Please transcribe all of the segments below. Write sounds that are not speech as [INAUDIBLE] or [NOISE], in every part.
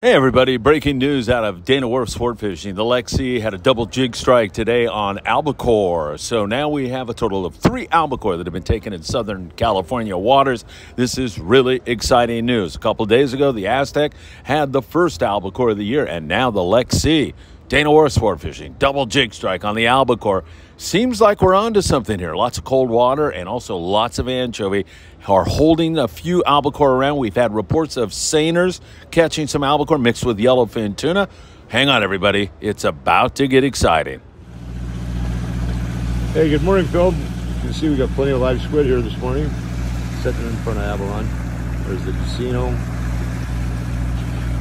Hey everybody, breaking news out of Dana Wharf Sport Fishing. The Lexi had a double jig strike today on albacore. So now we have a total of three albacore that have been taken in Southern California waters. This is really exciting news. A couple days ago, the Aztec had the first albacore of the year, and now the Lexi. Dana Wharf Sport Fishing, double jig strike on the albacore. Seems like we're onto something here. Lots of cold water and also lots of anchovy are holding a few albacore around. We've had reports of seiners catching some albacore mixed with yellowfin tuna. Hang on, everybody. It's about to get exciting. Hey, good morning, Phil. You can see we got plenty of live squid here this morning. Sitting in front of Avalon. There's the casino.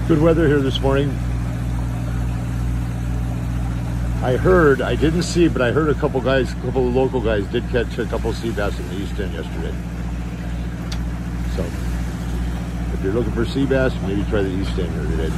Good weather here this morning. I heard, I didn't see, but I heard a couple guys, a couple of local guys did catch a couple sea bass in the East End yesterday. So, if you're looking for sea bass, maybe try the East End here today.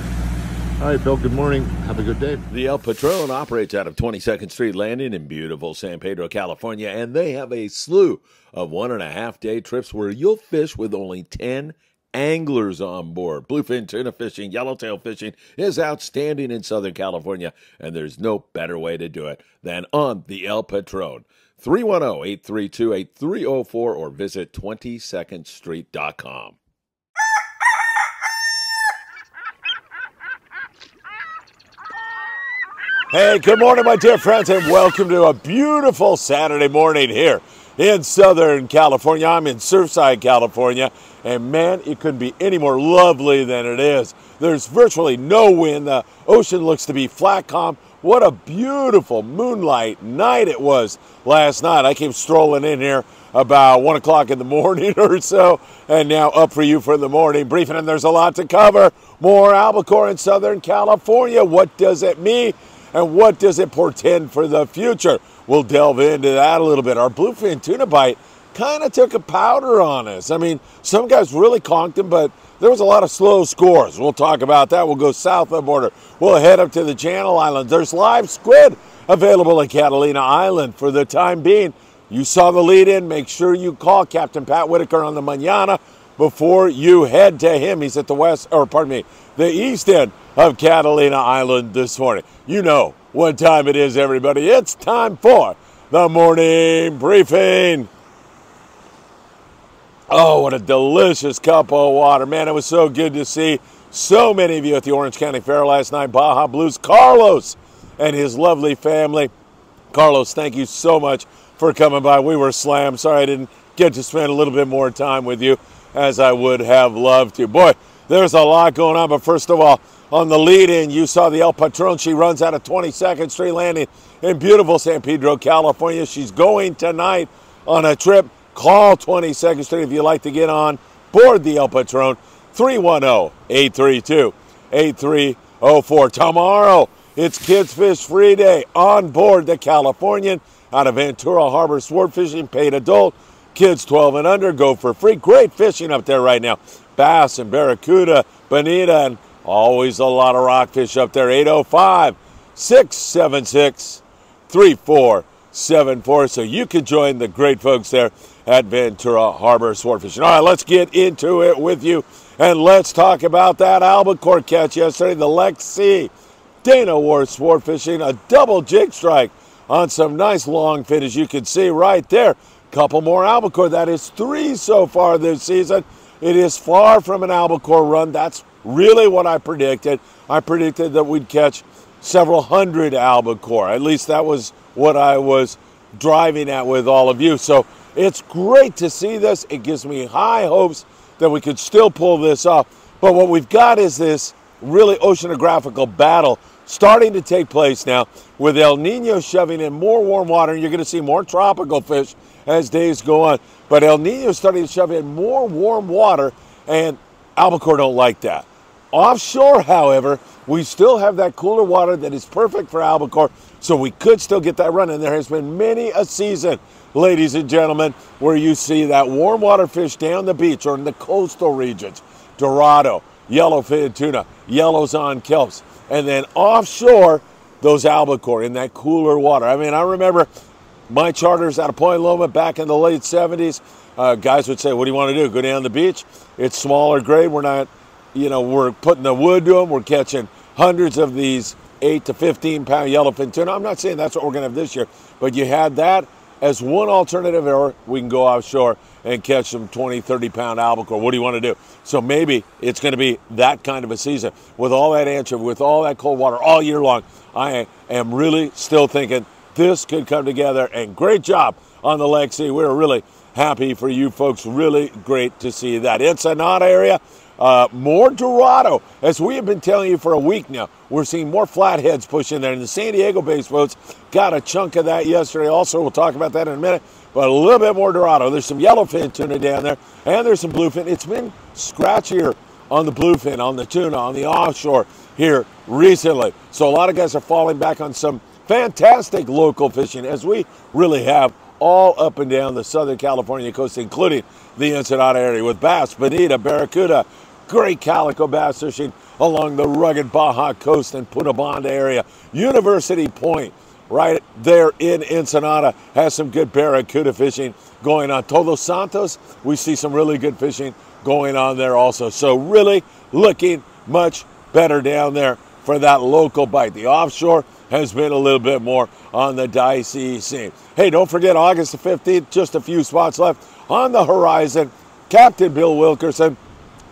All right, Bill, good morning. Have a good day. The El Patron operates out of 22nd Street Landing in beautiful San Pedro, California, and they have a slew of one and a half day trips where you'll fish with only 10 anglers on board. Bluefin tuna fishing, yellowtail fishing is outstanding in Southern California, and there's no better way to do it than on the El Patron. 310-832-8304 or visit 22ndstreet.com. Hey, good morning, my dear friends, and welcome to a beautiful Saturday morning here in Southern California. I'm in Surfside, California, and man, it couldn't be any more lovely than it is. There's virtually no wind. The ocean looks to be flat calm. What a beautiful moonlight night it was last night. I came strolling in here about one o'clock in the morning [LAUGHS] or so, and now up for you for the morning briefing. And there's a lot to cover. More albacore in Southern California. What does it mean? And what does it portend for the future? We'll delve into that a little bit. Our bluefin tuna bite kind of took a powder on us. I mean, some guys really conked him, but there was a lot of slow scores. We'll talk about that. We'll go south of the border. We'll head up to the Channel Islands. There's live squid available at Catalina Island for the time being. You saw the lead in. Make sure you call Captain Pat Whitaker on the manana before you head to him. He's at the west, or pardon me, the east end of Catalina Island this morning. You know what time it is, everybody. It's time for the morning briefing. Oh, what a delicious cup of water. Man, it was so good to see so many of you at the Orange County Fair last night. Baja Blues, Carlos and his lovely family. Carlos, thank you so much for coming by. We were slammed. Sorry I didn't get to spend a little bit more time with you as I would have loved to. Boy, there's a lot going on, but first of all, on the lead in, you saw the El Patron. She runs out of 22nd Street Landing in beautiful San Pedro, California. She's going tonight on a trip. Call 22nd Street if you'd like to get on board the El Patron. 310 832 8304. Tomorrow, it's Kids Fish Free Day on board the Californian out of Ventura Harbor Sport Fishing, paid adult. Kids 12 and under go for free. Great fishing up there right now. Bass and barracuda, bonita, and Always a lot of rockfish up there. 805 676 3474. So you can join the great folks there at Ventura Harbor Sport Fishing. All right, let's get into it with you. And let's talk about that albacore catch yesterday, the Lexi. Dana Wharf Sport Fishing, a double jig strike on some nice long fin, as you can see right there. Couple more albacore. That is three so far this season. It is far from an albacore run. That's really what I predicted. I predicted that we'd catch several hundred albacore. At least that was what I was driving at with all of you. So it's great to see this. It gives me high hopes that we could still pull this off. But what we've got is this really oceanographical battle starting to take place now with El Nino shoving in more warm water. And You're going to see more tropical fish as days go on. But El Nino is starting to shove in more warm water, and albacore don't like that. Offshore, however, we still have that cooler water that is perfect for albacore, so we could still get that run. And there has been many a season, ladies and gentlemen, where you see that warm water fish down the beach or in the coastal regions, Dorado, yellowfin tuna, yellows on kelps, and then offshore, those albacore in that cooler water. I mean, I remember my charters out of Point Loma back in the late 70s. Uh, guys would say, What do you want to do? Go down the beach? It's smaller grade. We're not you know, we're putting the wood to them. We're catching hundreds of these eight to 15 pound yellowfin tuna. I'm not saying that's what we're going to have this year, but you had that as one alternative, or we can go offshore and catch some 20, 30 pound albacore. What do you want to do? So maybe it's going to be that kind of a season with all that anchovy, with all that cold water all year long. I am really still thinking this could come together. And great job on the Lexi. We're really happy for you folks. Really great to see that. Ensenada area. Uh, more Dorado, as we have been telling you for a week now. We're seeing more flatheads push in there, and the San Diego based boats got a chunk of that yesterday. Also, we'll talk about that in a minute. But a little bit more Dorado. There's some yellowfin tuna down there, and there's some bluefin. It's been scratchier on the bluefin, on the tuna, on the offshore here recently. So a lot of guys are falling back on some fantastic local fishing, as we really have all up and down the Southern California coast, including the Ensenada area, with bass, bonita, barracuda, great calico bass fishing along the rugged Baja coast and Punta area. University Point, right there in Ensenada, has some good barracuda fishing going on. Todos Santos, we see some really good fishing going on there also. So, really looking much better down there for that local bite. The offshore has been a little bit more on the dicey scene. Hey, don't forget August the 15th, just a few spots left on the horizon. Captain Bill Wilkerson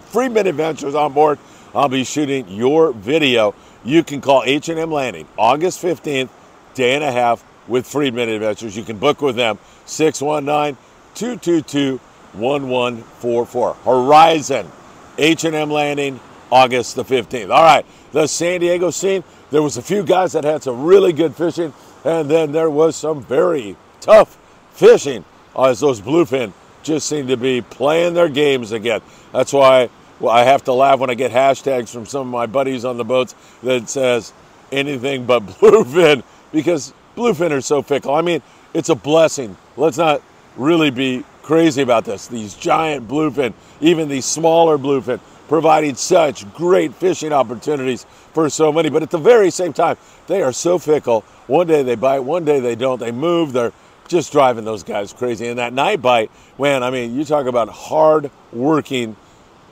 Friedman Adventures on board. I'll be shooting your video. You can call H&M Landing August 15th, day and a half with Friedman Adventures. You can book with them 619-222-1144. Horizon H&M Landing August the 15th. All right, the San Diego scene, there was a few guys that had some really good fishing and then there was some very tough fishing as those bluefin just seem to be playing their games again. That's why I have to laugh when I get hashtags from some of my buddies on the boats that says anything but [LAUGHS] bluefin because bluefin are so fickle. I mean, it's a blessing. Let's not really be crazy about this. These giant bluefin, even these smaller bluefin, providing such great fishing opportunities for so many. But at the very same time, they are so fickle. One day they bite, one day they don't. They move. They're just driving those guys crazy. And that night bite, man, I mean, you talk about hard working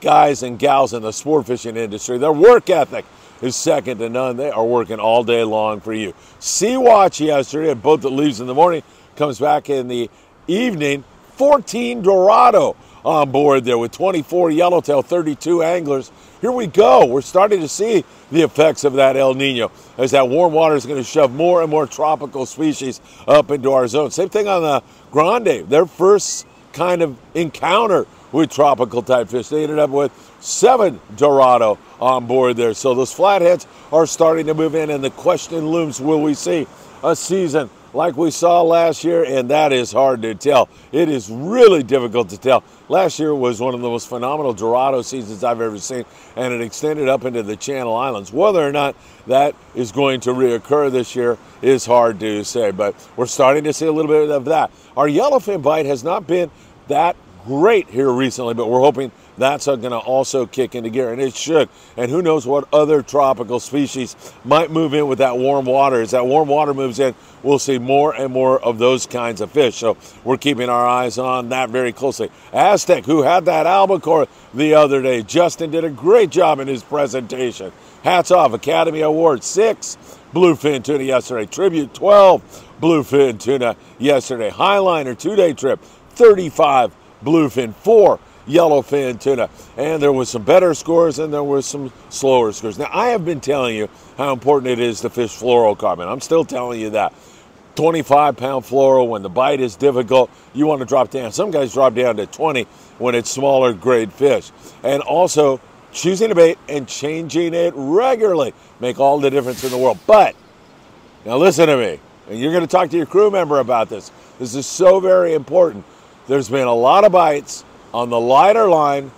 guys and gals in the sport fishing industry. Their work ethic is second to none. They are working all day long for you. Sea Watch yesterday, a boat that leaves in the morning, comes back in the evening. 14 Dorado on board there with 24 yellowtail, 32 anglers. Here we go. We're starting to see the effects of that El Nino as that warm water is going to shove more and more tropical species up into our zone. Same thing on the Grande. Their first kind of encounter with tropical type fish. They ended up with seven Dorado on board there. So those flatheads are starting to move in, and the question looms will we see a season like we saw last year? And that is hard to tell. It is really difficult to tell. Last year was one of the most phenomenal Dorado seasons I've ever seen, and it extended up into the Channel Islands. Whether or not that is going to reoccur this year is hard to say, but we're starting to see a little bit of that. Our yellowfin bite has not been that great here recently, but we're hoping that's going to also kick into gear, and it should. And who knows what other tropical species might move in with that warm water. As that warm water moves in, we'll see more and more of those kinds of fish. So we're keeping our eyes on that very closely. Aztec, who had that albacore the other day, Justin did a great job in his presentation. Hats off, Academy Award six, bluefin tuna yesterday, tribute 12, bluefin tuna yesterday, Highliner two day trip, 35 bluefin, four yellowfin tuna. And there was some better scores and there was some slower scores. Now, I have been telling you how important it is to fish fluorocarbon. I'm still telling you that. 25 pound fluoro when the bite is difficult, you want to drop down. Some guys drop down to 20 when it's smaller grade fish. And also, choosing a bait and changing it regularly make all the difference in the world. But, now listen to me, and you're going to talk to your crew member about this. This is so very important. There's been a lot of bites on the lighter line,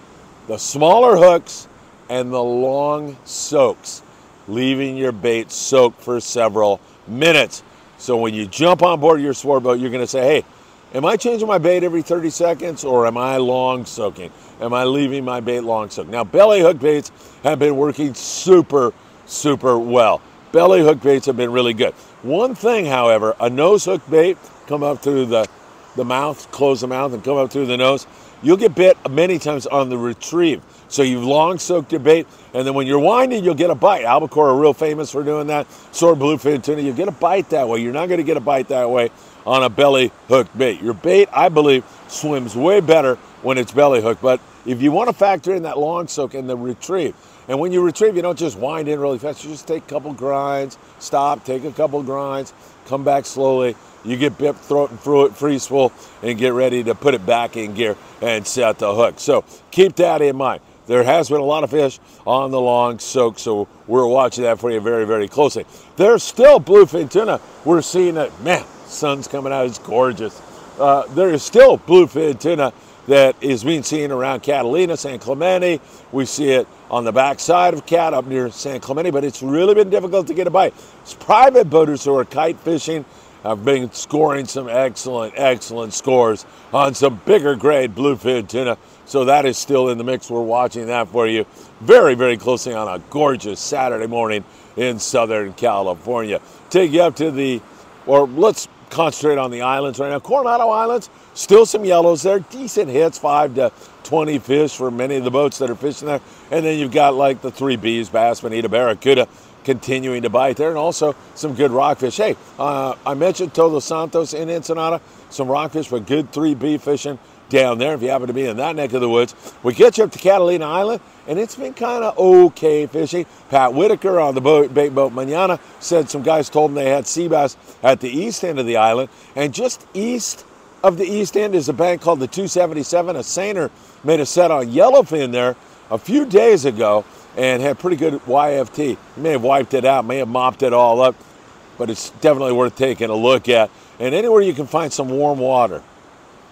the smaller hooks, and the long soaks, leaving your bait soaked for several minutes. So when you jump on board your sport boat, you're going to say, hey, am I changing my bait every 30 seconds or am I long soaking? Am I leaving my bait long soaked? Now, belly hook baits have been working super, super well. Belly hook baits have been really good. One thing, however, a nose hook bait come up through the the mouth, close the mouth, and come up through the nose. you'll get bit many times on the retrieve. So you've long soaked your bait, and then when you're winding, you'll get a bite. Albacore are real famous for doing that. Sword bluefin tuna, you get a bite that way. You're not going to get a bite that way on a belly hooked bait. Your bait, I believe, swims way better when it's belly hooked. But if you want to factor in that long soak and the retrieve, and when you retrieve, you don't just wind in really fast. You just take a couple grinds, stop, take a couple grinds, come back slowly. You get it through it, free spool, and get ready to put it back in gear and set the hook. So keep that in mind. There has been a lot of fish on the long soak, so we're watching that for you very, very closely. There's still bluefin tuna. We're seeing it. Man, sun's coming out. It's gorgeous. Uh, there is still bluefin tuna that is being seen around Catalina, San Clemente. We see it on the backside of Cat up near San Clemente, but it's really been difficult to get a bite. It's private boaters who are kite fishing have been scoring some excellent, excellent scores on some bigger grade bluefin tuna. So that is still in the mix. We're watching that for you very, very closely on a gorgeous Saturday morning in Southern California. Take you up to the, or let's concentrate on the islands right now. Coronado Islands, still some yellows there, decent hits, five to 20 fish for many of the boats that are fishing there. And then you've got like the three Bs, bass, bonita, barracuda, continuing to bite there, and also some good rockfish. Hey, uh, I mentioned Todos Santos in Ensenada, some rockfish, but good 3B fishing down there if you happen to be in that neck of the woods. We get you up to Catalina Island, and it's been kind of okay fishing. Pat Whitaker on the boat, bait boat Manana said some guys told him they had sea bass at the east end of the island, and just east of the east end is a bank called the 277. A Seiner made a set on yellowfin there a few days ago, and had pretty good YFT. He may have wiped it out, may have mopped it all up, but it's definitely worth taking a look at. And anywhere you can find some warm water,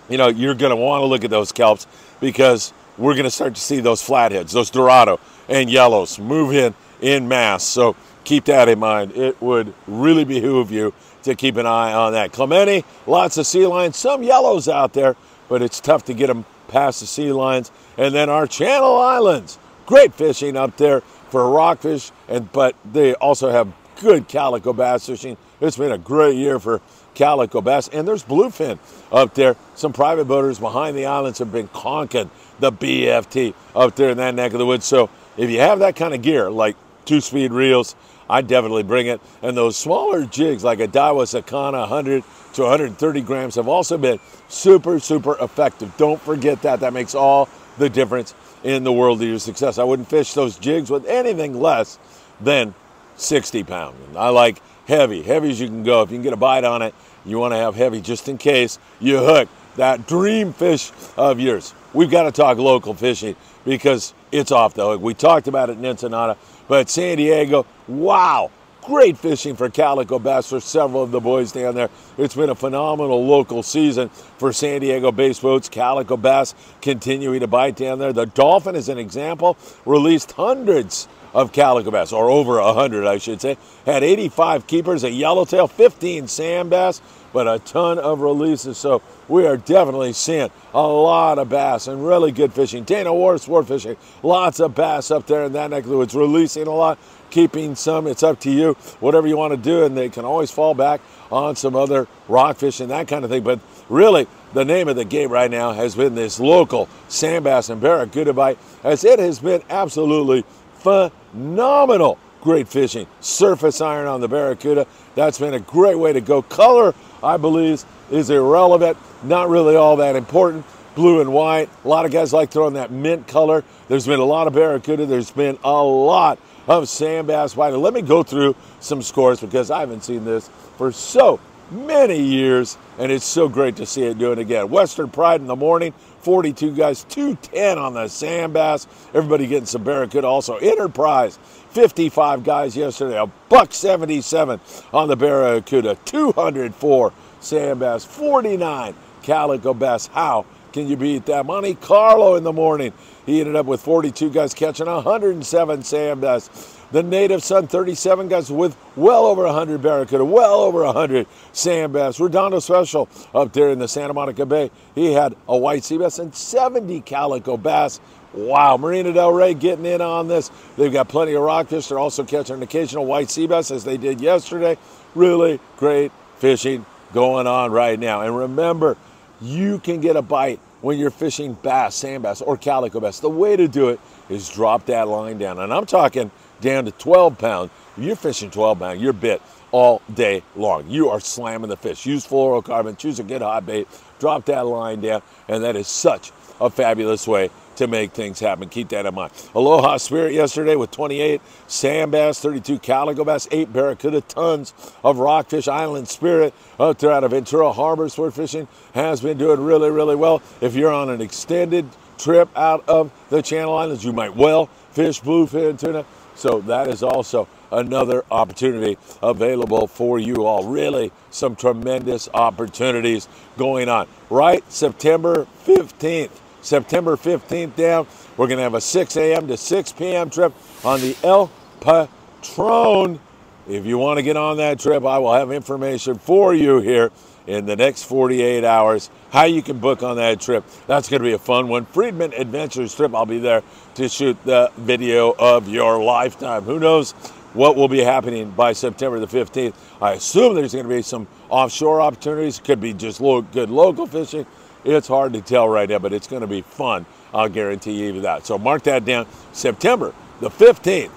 you know, you're going to want to look at those kelps because we're going to start to see those flatheads, those Dorado and yellows move in in mass. So keep that in mind. It would really behoove you to keep an eye on that. Clemente, lots of sea lions, some yellows out there, but it's tough to get them past the sea lions. And then our Channel Islands, Great fishing up there for rockfish, and but they also have good calico bass fishing. It's been a great year for calico bass, and there's bluefin up there. Some private boaters behind the islands have been conking the BFT up there in that neck of the woods. So if you have that kind of gear, like two-speed reels, I definitely bring it. And those smaller jigs, like a Daiwa Sakana 100 to 130 grams, have also been super, super effective. Don't forget that. That makes all the difference in the world of your success. I wouldn't fish those jigs with anything less than 60 pound. I like heavy, heavy as you can go. If you can get a bite on it, you want to have heavy just in case you hook that dream fish of yours. We've got to talk local fishing because it's off the hook. We talked about it in Ensenada, but San Diego, wow, great fishing for calico bass for several of the boys down there. It's been a phenomenal local season for San Diego based boats. Calico bass continuing to bite down there. The Dolphin, as an example, released hundreds of calico bass, or over 100, I should say. Had 85 keepers, a yellowtail, 15 sand bass, but a ton of releases. So we are definitely seeing a lot of bass and really good fishing. Dana Wharf Sport Fishing, lots of bass up there in that neck of the woods, releasing a lot keeping some. It's up to you, whatever you want to do, and they can always fall back on some other rockfish and that kind of thing. But really, the name of the game right now has been this local sand bass and barracuda bite, as it has been absolutely phenomenal. Great fishing. Surface iron on the barracuda. That's been a great way to go. Color, I believe, is irrelevant. Not really all that important blue and white. A lot of guys like throwing that mint color. There's been a lot of barracuda. There's been a lot of sand bass whiting. Let me go through some scores because I haven't seen this for so many years, and it's so great to see it doing again. Western Pride in the morning, 42 guys, 210 on the sand bass. Everybody getting some barracuda. Also, Enterprise, 55 guys yesterday, a buck 77 on the barracuda, 204 sand bass, 49 calico bass. How can you beat that? Monte Carlo in the morning, he ended up with 42 guys catching 107 sand bass. The native son, 37 guys with well over 100 barracuda, well over 100 sand bass. Redondo Special up there in the Santa Monica Bay, he had a white sea bass and 70 calico bass. Wow, Marina Del Rey getting in on this. They've got plenty of rockfish. They're also catching an occasional white sea bass as they did yesterday. Really great fishing going on right now. And remember, you can get a bite when you're fishing bass, sand bass, or calico bass, the way to do it is drop that line down. And I'm talking down to 12 pounds. You're fishing 12 pounds, you're bit all day long. You are slamming the fish. Use fluorocarbon, choose a good hot bait, drop that line down, and that is such a fabulous way to make things happen. Keep that in mind. Aloha Spirit yesterday with 28 sand bass, 32 calico bass, 8 barracuda, tons of rockfish. Island Spirit out there out of Ventura Harbor sport fishing has been doing really, really well. If you're on an extended trip out of the Channel Islands, you might well fish bluefin tuna. So that is also another opportunity available for you all. Really, some tremendous opportunities going on. Right, September 15th. September 15th down. We're going to have a 6 a.m. to 6 p.m. trip on the El Patron. If you want to get on that trip, I will have information for you here in the next 48 hours how you can book on that trip. That's going to be a fun one. Friedman Adventures trip. I'll be there to shoot the video of your lifetime. Who knows what will be happening by September the 15th? I assume there's going to be some offshore opportunities. Could be just good local fishing. It's hard to tell right now, but it's going to be fun. I'll guarantee you that. So mark that down. September the 15th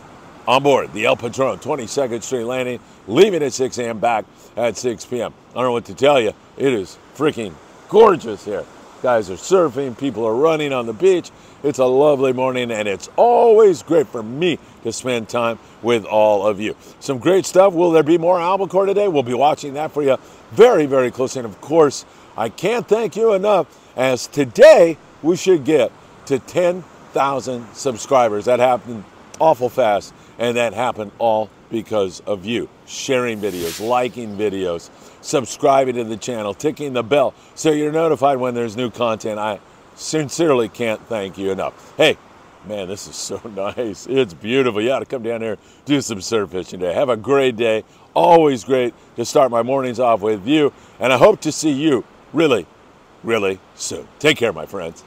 on board the El Patron 22nd Street Landing, leaving at 6 a.m., back at 6 p.m. I don't know what to tell you. It is freaking gorgeous here. Guys are surfing, people are running on the beach. It's a lovely morning, and it's always great for me to spend time with all of you. Some great stuff. Will there be more albacore today? We'll be watching that for you very, very closely. And of course, I can't thank you enough as today we should get to 10,000 subscribers. That happened awful fast, and that happened all because of you sharing videos, liking videos, subscribing to the channel, ticking the bell so you're notified when there's new content. I sincerely can't thank you enough. Hey, man, this is so [LAUGHS] nice. It's beautiful. You ought to come down here, do some surf fishing today. Have a great day. Always great to start my mornings off with you. And I hope to see you really, really soon. Take care, my friends.